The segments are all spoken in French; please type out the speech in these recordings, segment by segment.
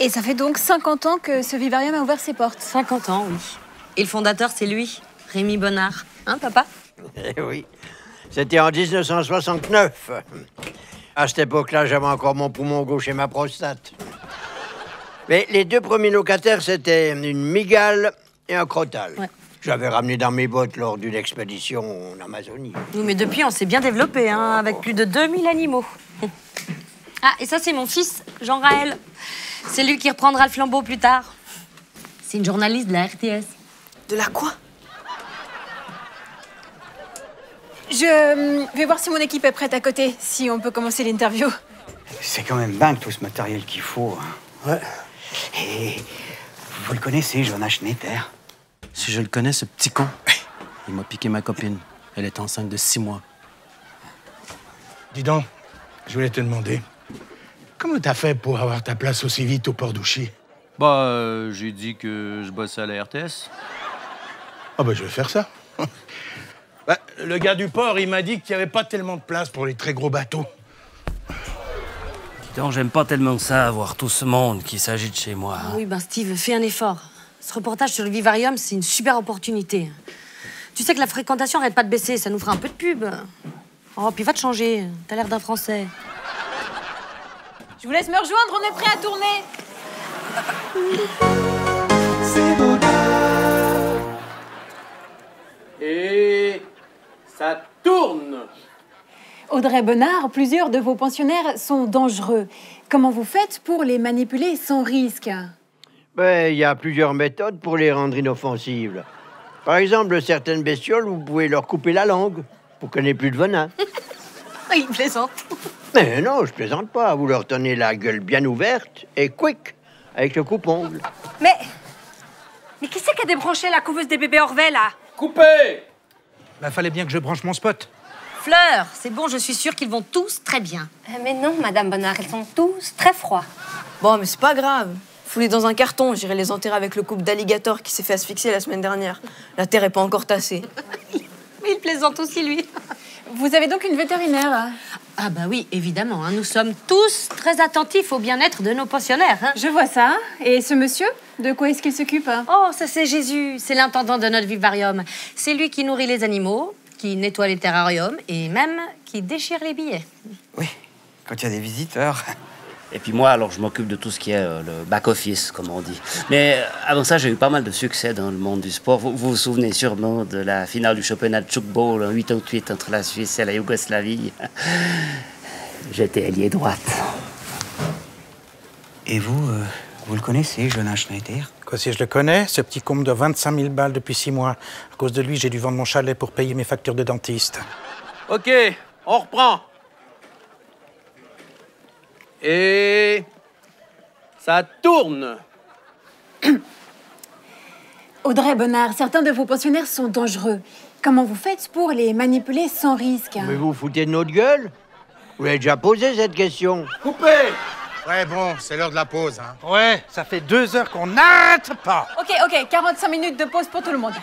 Et ça fait donc 50 ans que ce vivarium a ouvert ses portes. 50 ans, oui. Et le fondateur, c'est lui, Rémi Bonnard. Hein, papa? Eh oui. C'était en 1969. À cette époque-là, j'avais encore mon poumon gauche et ma prostate. Mais les deux premiers locataires, c'était une migale et un crotal. Ouais. J'avais ramené dans mes bottes lors d'une expédition en Amazonie. Oui, mais depuis, on s'est bien développé, hein, avec plus de 2000 animaux. Ah, et ça, c'est mon fils, Jean Raël. C'est lui qui reprendra le flambeau plus tard. C'est une journaliste de la RTS. De la quoi? Je euh, vais voir si mon équipe est prête à côté, si on peut commencer l'interview. C'est quand même dingue tout ce matériel qu'il faut. hein. Ouais. Et vous le connaissez, Jonas Schneider Si je le connais, ce petit con, il m'a piqué ma copine. Elle est enceinte de six mois. Dis donc, je voulais te demander, comment t'as fait pour avoir ta place aussi vite au port d'Ouchy Bah, euh, j'ai dit que je bossais à la RTS. Ah bah je vais faire ça. Bah, le gars du port, il m'a dit qu'il n'y avait pas tellement de place pour les très gros bateaux. Dis donc, j'aime pas tellement ça, voir tout ce monde qui s'agit de chez moi. hein. Oui, ben Steve, fais un effort. Ce reportage sur le vivarium, c'est une super opportunité. Tu sais que la fréquentation arrête pas de baisser, ça nous fera un peu de pub. Oh, puis va te changer, t'as l'air d'un Français. Je vous laisse me rejoindre, on est prêt à tourner. Et ça tourne Audrey Bonnard, plusieurs de vos pensionnaires sont dangereux. Comment vous faites pour les manipuler sans risque? Ben, il y a plusieurs méthodes pour les rendre inoffensives. Par exemple, certaines bestioles, vous pouvez leur couper la langue pour qu'elles n'aient plus de venin. Il plaisante. Mais non, je plaisante pas. Vous leur tenez la gueule bien ouverte et quick avec le coupe-ongle. Mais. Mais qui c'est qui a débranché la couveuse des bébés Orvet, là? Coupé Bah, fallait bien que je branche mon spot. Fleur, c'est bon, je suis sûre qu'ils vont tous très bien. Euh, Mais non, Madame Bonnard, ils sont tous très froids. Bon, mais c'est pas grave. Fous-les dans un carton, j'irai les enterrer avec le couple d'alligator qui s'est fait asphyxier la semaine dernière. La terre est pas encore tassée. Mais il plaisante aussi, lui. Vous avez donc une vétérinaire Ah bah oui, évidemment, hein, nous sommes tous très attentifs au bien-être de nos pensionnaires. hein. Je vois ça. Et ce monsieur De quoi est-ce qu'il s'occupe? Oh, ça c'est Jésus, c'est l'intendant de notre vivarium. C'est lui qui nourrit les animaux, qui nettoie les terrariums et même qui déchire les billets. Oui, quand il y a des visiteurs. Et puis moi, alors, je m'occupe de tout ce qui est euh, le back-office, comme on dit. Mais euh, avant ça, j'ai eu pas mal de succès dans le monde du sport. Vous vous, vous souvenez sûrement de la finale du championnat de Bowl en 88 entre la Suisse et la Yougoslavie. J'étais ailier droite. Et vous, euh, vous le connaissez, Jonas Schneider? Quoi, si je le connais, ce petit con de 25 000 balles depuis six mois. À cause de lui, j'ai dû vendre mon chalet pour payer mes factures de dentiste. Ok, on reprend. Et ça tourne. Audrey Bonnard, certains de vos pensionnaires sont dangereux. Comment vous faites pour les manipuler sans risque Mais vous vous foutez de notre gueule Vous l'avez déjà posé cette question. Coupé Ouais, bon, c'est l'heure de la pause, hein. Ouais, ça fait deux heures qu'on n'arrête pas. Ok, ok, 45 minutes de pause pour tout le monde.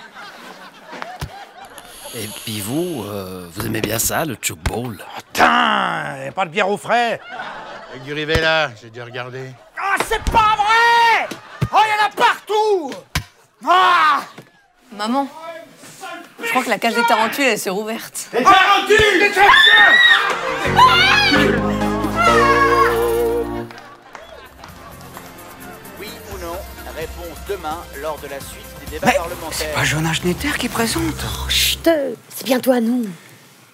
Et puis vous, euh, vous aimez bien ça, le Chuck Bowl Putain, pas de bière au frais. Avec du Rivella, j'ai dû regarder. Ah, c'est pas vrai Oh, y en a partout Ah Maman, je crois que la cage des tarentules, elle s'est rouverte. Oui ou non Réponse demain lors de la suite des débats C'est parlementaires. pas Jonas Schneider qui présente Chut, c'est bientôt à nous.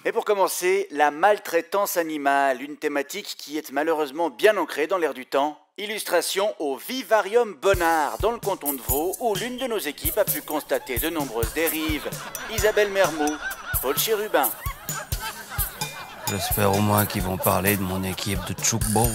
Et pour commencer, la maltraitance animale, une thématique qui est malheureusement bien ancrée dans l'air du temps. Illustration au Vivarium Bonnard, dans le canton de Vaud, où l'une de nos équipes a pu constater de nombreuses dérives. Isabelle Mermoux, Paul Chérubin. J'espère au moins qu'ils vont parler de mon équipe de Chuck Bowl.